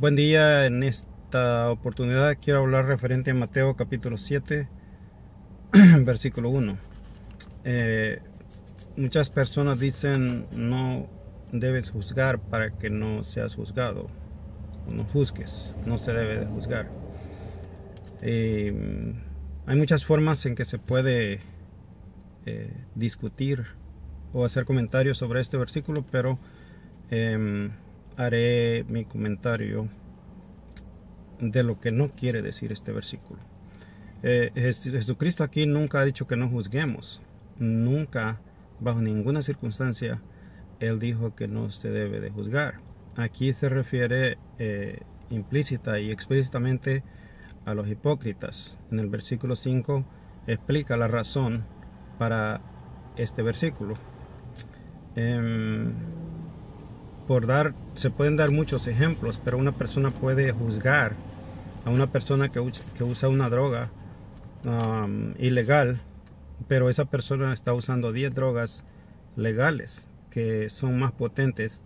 Buen día, en esta oportunidad quiero hablar referente a Mateo capítulo 7, versículo 1. Eh, muchas personas dicen no debes juzgar para que no seas juzgado. No juzgues, no se debe de juzgar. Eh, hay muchas formas en que se puede eh, discutir o hacer comentarios sobre este versículo, pero em, haré mi comentario de lo que no quiere decir este versículo. Eh, Jesucristo aquí nunca ha dicho que no juzguemos. Nunca, bajo ninguna circunstancia, Él dijo que no se debe de juzgar. Aquí se refiere eh, implícita y explícitamente a los hipócritas. En el versículo 5 explica la razón para este versículo. Em, por dar, se pueden dar muchos ejemplos, pero una persona puede juzgar a una persona que, usa una droga um, ilegal, pero esa persona está usando 10 drogas legales que son más potentes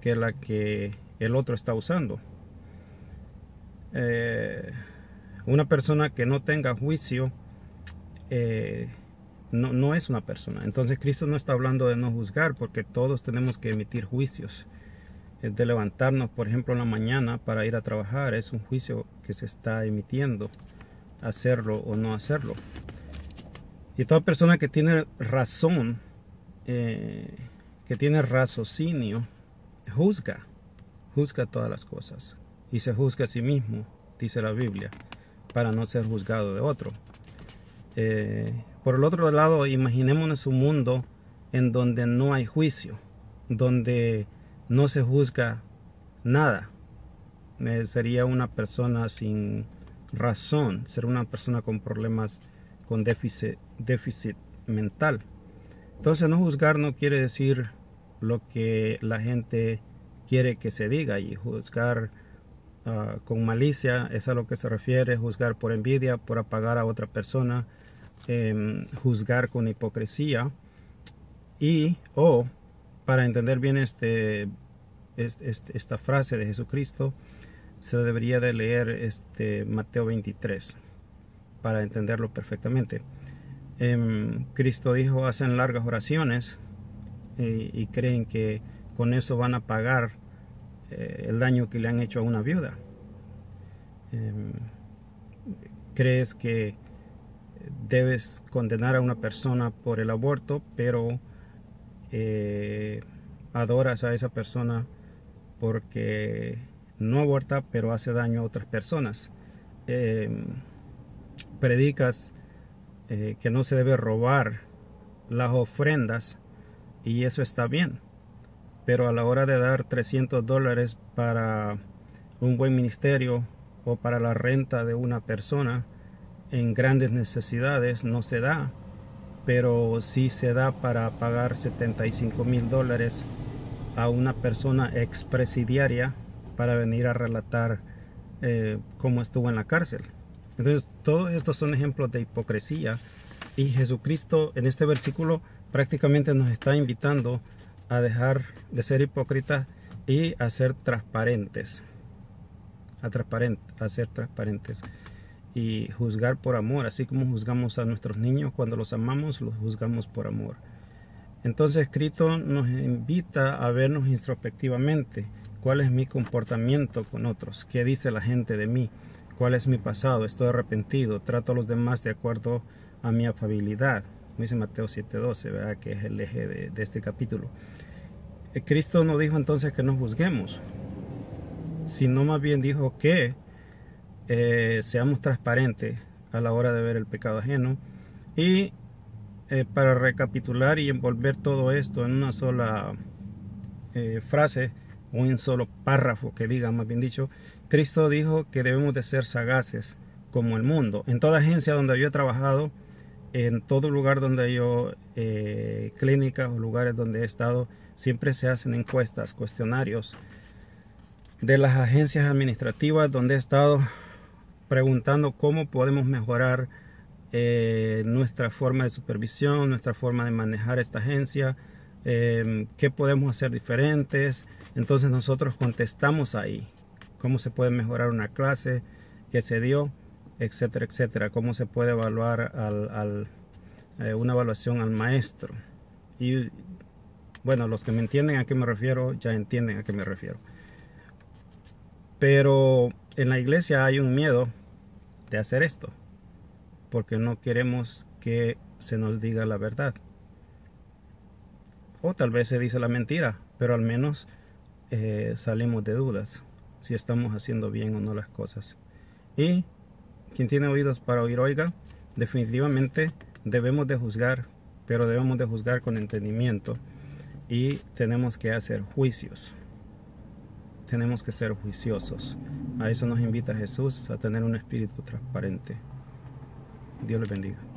que la que el otro está usando. Eh, una persona que no tenga juicio eh, no, no es una persona. Entonces Cristo no está hablando de no juzgar porque todos tenemos que emitir juicios. De levantarnos, por ejemplo, en la mañana para ir a trabajar es un juicio que se está emitiendo, hacerlo o no hacerlo. Y toda persona que tiene razón, eh, que tiene raciocinio, juzga, juzga todas las cosas y se juzga a sí mismo, dice la Biblia, para no ser juzgado de otro. Eh, por el otro lado, imaginémonos un mundo en donde no hay juicio, donde no se juzga nada. Eh, sería una persona sin razón, sería una persona con problemas, con déficit, déficit mental. Entonces no juzgar no quiere decir lo que la gente quiere que se diga y juzgar ah, con malicia es a lo que se refiere, juzgar por envidia, por apagar a otra persona, Em, juzgar con hipocresía y o para entender bien este, esta frase de Jesucristo se debería de leer este Mateo 23 para entenderlo perfectamente. Em, Cristo dijo hacen largas oraciones y, creen que con eso van a pagar eh, el daño que le han hecho a una viuda. Em, crees que debes condenar a una persona por el aborto, pero eh, adoras a esa persona porque no aborta, pero hace daño a otras personas. Em, predicas eh, que no se debe robar las ofrendas y eso está bien. Pero a la hora de dar 300 dólares para un buen ministerio o para la renta de una persona, en grandes necesidades no se da, pero sí se da para pagar 75 mil dólares a una persona expresidiaria para venir a relatar eh, cómo estuvo en la cárcel. Entonces, todos estos son ejemplos de hipocresía y Jesucristo en este versículo prácticamente nos está invitando a dejar de ser hipócritas y a ser transparentes. A, a ser transparentes y juzgar por amor, así como juzgamos a nuestros niños cuando los amamos, los juzgamos por amor. Entonces Cristo nos invita a vernos introspectivamente, cuál es mi comportamiento con otros, qué dice la gente de mí, cuál es mi pasado, estoy arrepentido, trato a los demás de acuerdo a mi afabilidad, como dice Mateo 7:12, que es el eje de, de este capítulo. Eh, Cristo no dijo entonces que no juzguemos, sino más bien dijo que eh, seamos transparentes a la hora de ver el pecado ajeno. Y eh, para recapitular y envolver todo esto en una sola eh, frase o en un solo párrafo que diga, más bien dicho, Cristo dijo que debemos de ser sagaces como el mundo. En toda agencia donde yo he trabajado, en todo lugar donde yo, clínicas o lugares donde he estado, siempre se hacen encuestas, cuestionarios de las agencias administrativas donde he estado preguntando cómo podemos mejorar eh, nuestra forma de supervisión, nuestra forma de manejar esta agencia, eh, qué podemos hacer diferentes. Entonces nosotros contestamos ahí cómo se puede mejorar una clase que se dio, etcétera, etcétera, cómo se puede evaluar al, eh, una evaluación al maestro. Y bueno, los que me entienden a qué me refiero, ya entienden a qué me refiero. Pero en la iglesia hay un miedo de hacer esto, porque no queremos que se nos diga la verdad. O tal vez se dice la mentira, pero al menos eh, salimos de dudas si estamos haciendo bien o no las cosas. Y quien tiene oídos para oír, oiga, definitivamente debemos de juzgar, pero debemos de juzgar con entendimiento y tenemos que hacer juicios. Tenemos que ser juiciosos. A eso nos invita Jesús, a tener un espíritu transparente. Dios les bendiga.